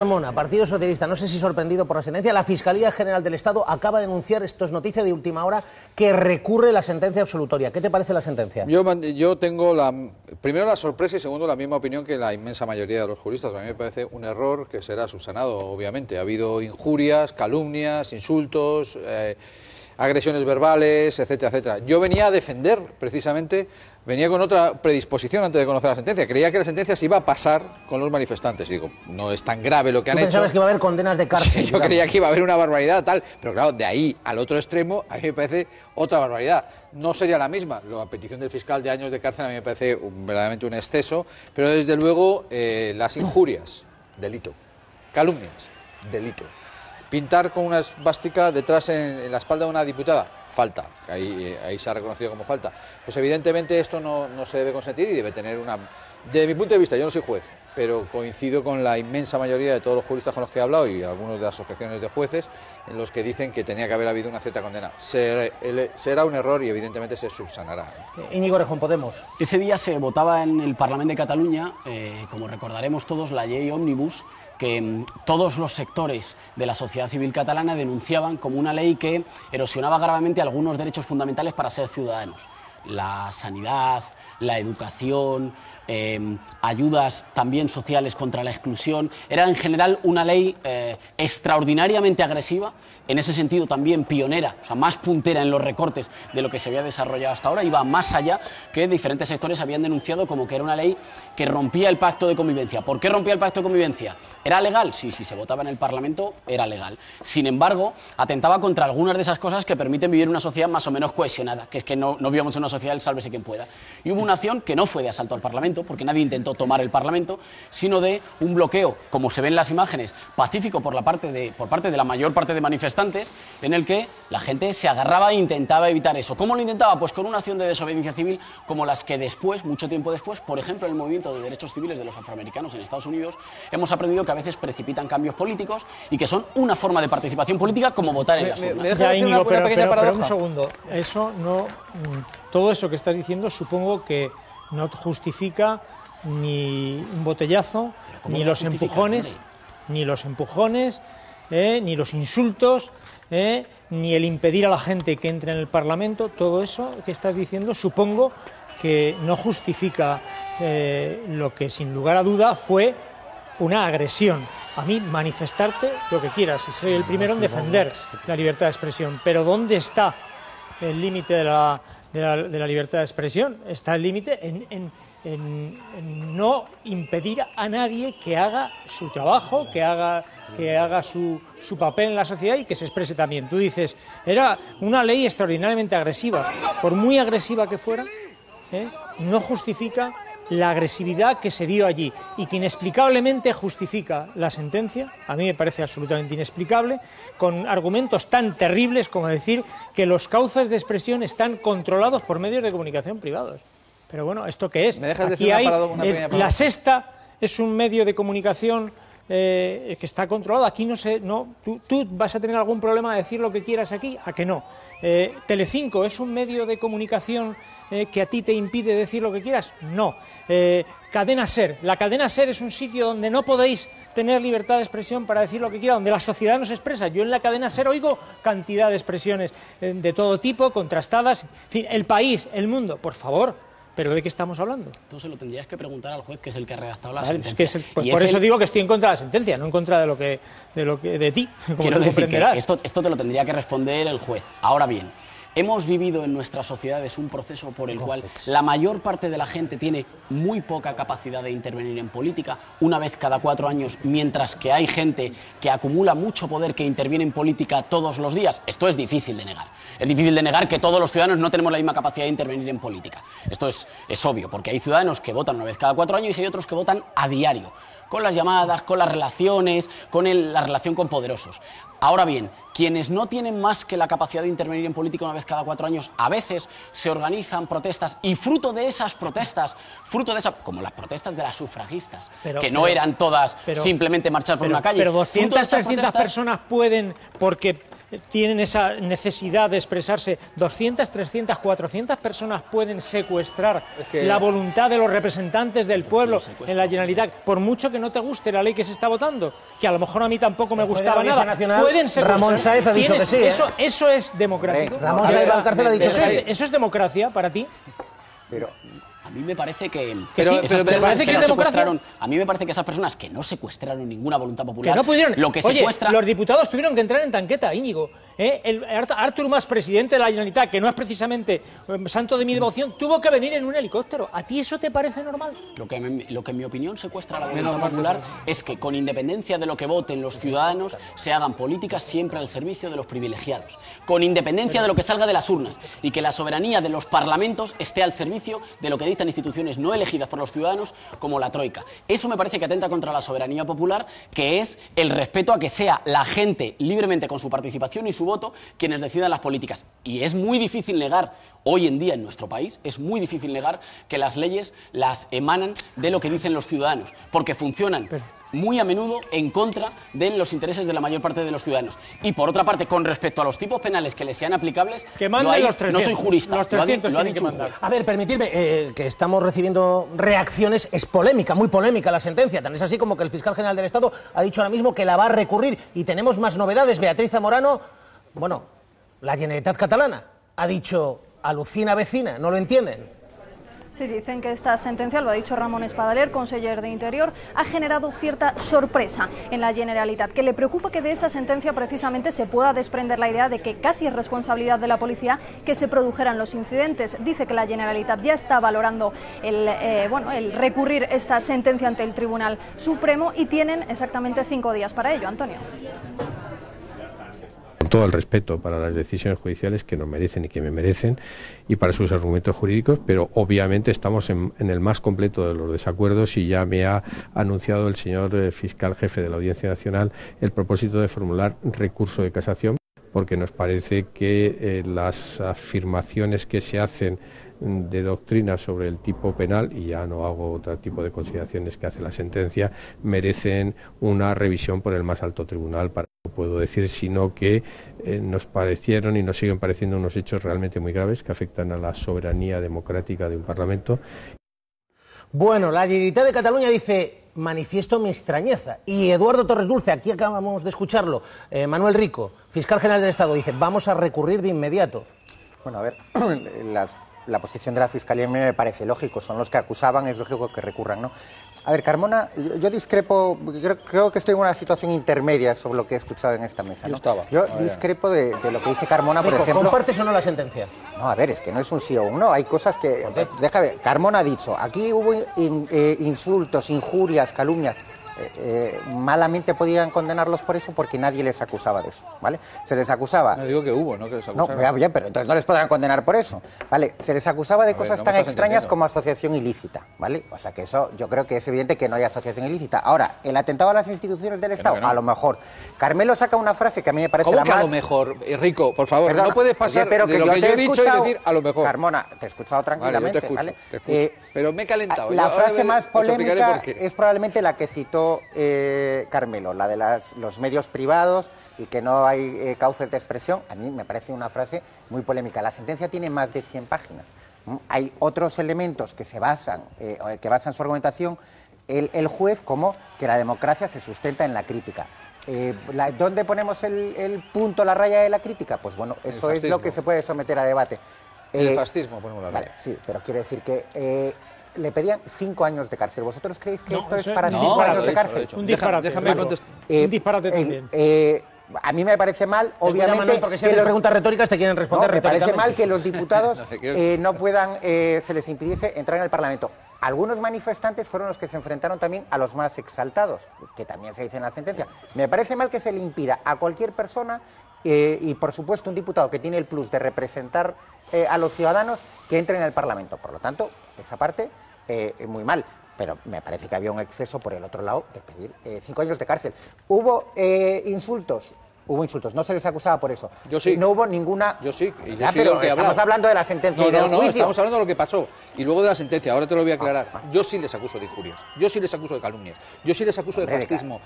Carmona, Partido Socialista, no sé si sorprendido por la sentencia, la Fiscalía General del Estado acaba de anunciar, esto es noticia de última hora, que recurre la sentencia absolutoria. ¿Qué te parece la sentencia? Yo, tengo la, primero la sorpresa y segundo la misma opinión que la inmensa mayoría de los juristas. A mí me parece un error que será subsanado, obviamente. Ha habido injurias, calumnias, insultos. Eh, agresiones verbales, etcétera, etcétera. Yo venía a defender, precisamente, venía con otra predisposición antes de conocer la sentencia. Creía que la sentencia se iba a pasar con los manifestantes. Digo, no es tan grave lo que han hecho. pensabas que iba a haber condenas de cárcel? yo creía que iba a haber una barbaridad tal, pero claro, de ahí al otro extremo, a mí me parece otra barbaridad. No sería la misma. La petición del fiscal de años de cárcel a mí me parece verdaderamente un exceso, pero desde luego eh, las injurias, delito. Calumnias, delito. Pintar con una esvástica detrás en, la espalda de una diputada, falta, ahí, eh, ahí se ha reconocido como falta. Pues evidentemente esto no, no, se debe consentir y debe tener una... Desde mi punto de vista, yo no soy juez, pero coincido con la inmensa mayoría de todos los juristas con los que he hablado y algunos de las asociaciones de jueces en los que dicen que tenía que haber habido una cierta condena. será un error y evidentemente se subsanará. Íñigo Rejón, Podemos. Ese día se votaba en el Parlamento de Cataluña, eh, como recordaremos todos, la ley Omnibus, que mm, todos los sectores de la sociedad civil catalana denunciaban como una ley que erosionaba gravemente algunos derechos fundamentales para ser ciudadanos. La sanidad, la educación, em, ayudas también sociales contra la exclusión. Era en general una ley eh, extraordinariamente agresiva en ese sentido también pionera, o sea, más puntera en los recortes de lo que se había desarrollado hasta ahora, iba más allá que diferentes sectores habían denunciado como que era una ley que rompía el pacto de convivencia. ¿Por qué rompía el pacto de convivencia? ¿Era legal? Sí, si se votaba en el Parlamento era legal. Sin embargo, atentaba contra algunas de esas cosas que permiten vivir una sociedad más o menos cohesionada, que es que no, no vivamos en una sociedad del sálvese quien pueda. Y hubo una acción que no fue de asalto al Parlamento, porque nadie intentó tomar el Parlamento, sino de un bloqueo, como se ven en las imágenes, pacífico por, la parte de, por parte de la mayor parte de manifestantes, en el que la gente se agarraba e intentaba evitar eso. ¿Cómo lo intentaba? Pues con una acción de desobediencia civil como las que después, mucho tiempo después, por ejemplo, el movimiento de derechos civiles de los afroamericanos en Estados Unidos, hemos aprendido que a veces precipitan cambios políticos y que son una forma de participación política como votar en las urnas. Ya, pero, un segundo. Eso no, mm, todo eso que estás diciendo supongo que no justifica ni un botellazo, ni los empujones, ni los empujones, ni los insultos, ¿eh? ni el impedir a la gente que entre en el Parlamento, todo eso que estás diciendo supongo que no justifica eh, lo que sin lugar a duda fue una agresión. A mí manifestarte lo que quieras y soy el primero en defender la libertad de expresión, pero ¿dónde está el límite de la, de, la, libertad de expresión? Está el límite en en, no impedir a nadie que haga su trabajo, que haga, que haga su, su, papel en la sociedad y que se exprese también. Tú dices, era una ley extraordinariamente agresiva, por muy agresiva que fuera, ¿eh? no justifica la agresividad que se dio allí y que inexplicablemente justifica la sentencia, a mí me parece absolutamente inexplicable, con argumentos tan terribles como decir que los cauces de expresión están controlados por medios de comunicación privados. Pero bueno, ¿esto qué es? Aquí hay, la sexta es un medio de comunicación eh, que está controlado. Aquí no sé, no, tú, vas a tener algún problema de decir lo que quieras aquí, a que no. Eh, Telecinco es un medio de comunicación eh, que a ti te impide decir lo que quieras, no. Cadena Ser, la cadena Ser es un sitio donde no podéis tener libertad de expresión para decir lo que quiera, donde la sociedad nos expresa. Yo en la cadena Ser oigo cantidad de expresiones de todo tipo, contrastadas. En fin, el país, el mundo, por favor ¿Pero de qué estamos hablando? Entonces lo tendrías que preguntar al juez, que es el que ha redactado la sentencia. Es pues por eso digo que estoy en contra de la sentencia, no en contra de lo que de, lo que, de ti, como tú comprenderás. esto, esto te lo tendría que responder el juez. Ahora bien, Hemos vivido en nuestras sociedades un proceso por el cual la mayor parte de la gente tiene muy poca capacidad de intervenir en política, una vez cada cuatro años, mientras que hay gente que acumula mucho poder que interviene en política todos los días. Esto es difícil de negar. Es difícil de negar que todos los ciudadanos no tenemos la misma capacidad de intervenir en política. Esto es, es obvio, porque hay ciudadanos que votan una vez cada cuatro años y hay otros que votan a diario con las llamadas, con las relaciones, con la relación con poderosos. Ahora bien, quienes no tienen más que la capacidad de intervenir en política una vez cada cuatro años, a veces se organizan protestas y fruto de esas protestas, fruto de esas, como las protestas de las sufragistas, que no eran todas simplemente marchar por una calle. Pero 200, 300 personas pueden, porque tienen esa necesidad de expresarse. 200, 300, 400 personas pueden secuestrar la voluntad de los representantes del pueblo en la Generalitat, por mucho que no te guste la ley que se está votando, que a lo mejor a mí tampoco me gustaba nada. pueden secuestrar. Ramón Saez ha dicho que sí. Eso, ¿eh? eso es democrático. Ramón Saez ha dicho que sí. ¿Eso es democracia para ti? Pero a mí me parece que, sí, parece que, secuestraron. A mí me parece que esas personas que no secuestraron ninguna voluntad popular, que no pudieron. Lo que Oye, los diputados tuvieron que entrar en tanqueta, Íñigo. ¿eh? El Artur Mas, presidente de la Generalitat, que no es precisamente em, santo de mi devoción, tuvo que venir en un helicóptero. ¿A ti eso te parece normal? Lo que, lo que en mi opinión secuestra la voluntad popular es que con independencia de lo que voten los ciudadanos, se hagan políticas siempre al servicio de los privilegiados. Con independencia de lo que salga de las urnas y que la soberanía de los parlamentos esté al servicio de lo que instituciones no elegidas por los ciudadanos como la Troika. Eso me parece que atenta contra la soberanía popular, que es el respeto a que sea la gente libremente con su participación y su voto quienes decidan las políticas. Y es muy difícil negar, hoy en día en nuestro país, es muy difícil negar que las leyes las emanan de lo que dicen los ciudadanos, porque funcionan muy a menudo en contra de los intereses de la mayor parte de los ciudadanos. Y por otra parte, con respecto a los tipos penales que les sean aplicables, que no soy jurista, los lo, ha, dicho A ver, permitidme, eh, que estamos recibiendo reacciones, es polémica, muy polémica la sentencia, tan es así como que el fiscal general del Estado ha dicho ahora mismo que la va a recurrir y tenemos más novedades. Beatriz Zamorano, bueno, la Generalitat catalana ha dicho alucina vecina, ¿no lo entienden? Sí, dicen que esta sentencia, lo ha dicho Ramón Espadaler, conseller de Interior, ha generado cierta sorpresa en la Generalitat, que le preocupa que de esa sentencia precisamente se pueda desprender la idea de que casi es responsabilidad de la policía que se produjeran los incidentes. Dice que la Generalitat ya está valorando el, eh, bueno, el recurrir esta sentencia ante el Tribunal Supremo y tienen exactamente cinco días para ello. Antonio todo el respeto para las decisiones judiciales que nos merecen y que me merecen y para sus argumentos jurídicos, pero obviamente estamos en, el más completo de los desacuerdos y ya me ha anunciado el señor eh, fiscal jefe de la Audiencia Nacional el propósito de formular recurso de casación porque nos parece que eh, las afirmaciones que se hacen de doctrina sobre el tipo penal, y ya no hago otro tipo de consideraciones que hace la sentencia, merecen una revisión por el más alto tribunal. Para, no puedo decir, sino que eh, nos parecieron y nos siguen pareciendo unos hechos realmente muy graves que afectan a la soberanía democrática de un Parlamento. Bueno, la Generalitat de Cataluña dice, manifiesto mi extrañeza. Y Eduardo Torres Dulce, aquí acabamos de escucharlo, eh, Manuel Rico, fiscal general del Estado, dice, vamos a recurrir de inmediato. Bueno, a ver, las la posición de la Fiscalía me parece lógico, son los que acusaban, es lógico que recurran, ¿no? A ver, Carmona, yo, discrepo, creo, que estoy en una situación intermedia sobre lo que he escuchado en esta mesa. Yo estaba. Yo discrepo de, lo que dice Carmona, por ejemplo. ¿Compartes o no la sentencia? No, a ver, es que no es un sí o un no, hay cosas que... Déjame, Carmona ha dicho, aquí hubo eh, insultos, injurias, calumnias. Eh, eh, malamente podían condenarlos por eso porque nadie les acusaba de eso, ¿vale? Se les acusaba... No digo que hubo, ¿no? Que les acusaron. No, bien, pero entonces no les podrán condenar por eso, ¿vale? Se les acusaba de cosas tan extrañas como asociación ilícita, ¿vale? O sea que eso yo creo que es evidente que no hay asociación ilícita. Ahora, el atentado a las instituciones del Estado, a lo mejor. Carmelo saca una frase que a mí me parece ¿Cómo que a lo mejor? Eh, Rico, por favor, no puedes pasar pero de lo que yo he dicho y decir a lo mejor. Carmona, te he escuchado tranquilamente, ¿vale? Pero me he calentado. La frase más polémica es probablemente la que citó... Carmelo, la de los medios privados y que no hay eh, cauces de expresión, a mí me parece una frase muy polémica. La sentencia tiene más de 100 páginas. Hay otros elementos que se basan, eh, que basan su argumentación el, juez como que la democracia se sustenta en la crítica. Eh, ¿Dónde ponemos el, punto, la raya de la crítica? Pues bueno, eso es lo que se puede someter a debate. El fascismo, ponemos la raya. sí, pero quiere decir que le pedían cinco años de cárcel. ¿Vosotros creéis que esto es para cinco años de cárcel? Un disparate. Déjame contestar. un disparate también. Eh, a mí me parece mal, obviamente. porque si haces preguntas retóricas te quieren responder. me parece mal que los diputados eh, no puedan, eh, se les impidiese entrar en el Parlamento. Algunos manifestantes fueron los que se enfrentaron también a los más exaltados, que también se dice en la sentencia. Me parece mal que se le impida a cualquier persona y, por supuesto, un diputado que tiene el plus de representar a los ciudadanos que entre en el Parlamento. Por lo tanto, esa parte eh, muy mal. Pero me parece que había un exceso por el otro lado de pedir eh, cinco años de cárcel. Hubo eh, insultos, Hubo insultos, no se les acusaba por eso. Yo sí. no hubo ninguna. Yo sí. Y yo pero estamos hablando de la sentencia. No, y no, no, estamos hablando de lo que pasó. Y luego de la sentencia, ahora te lo voy a aclarar. Yo sí les acuso de injurias. Yo sí les acuso de calumnias. Yo sí les acuso de fascismo.